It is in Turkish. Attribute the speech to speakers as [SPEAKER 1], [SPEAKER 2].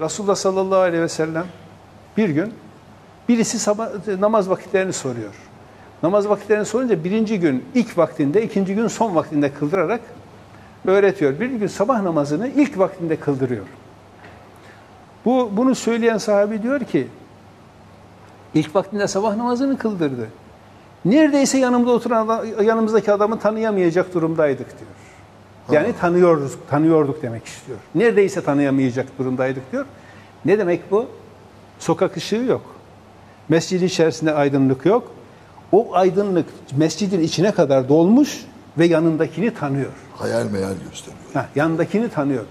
[SPEAKER 1] Resulullah sallallahu aleyhi ve sellem bir gün birisi namaz vakitlerini soruyor. Namaz vakitlerini sorunca birinci gün ilk vaktinde, ikinci gün son vaktinde kıldırarak öğretiyor. Bir gün sabah namazını ilk vaktinde kıldırıyor. Bu bunu söyleyen sahabi diyor ki ilk vaktinde sabah namazını kıldırdı. Neredeyse yanımda oturan adam, yanımızdaki adamı tanıyamayacak durumdaydık diyor. Yani tanıyoruz, tanıyorduk demek istiyor. Neredeyse tanıyamayacak durumdaydık diyor. Ne demek bu? Sokak ışığı yok. Mescidin içerisinde aydınlık yok. O aydınlık mescidin içine kadar dolmuş ve yanındakini tanıyor.
[SPEAKER 2] Hayal meyal gösteriyor.
[SPEAKER 1] Ha, yanındakini tanıyor.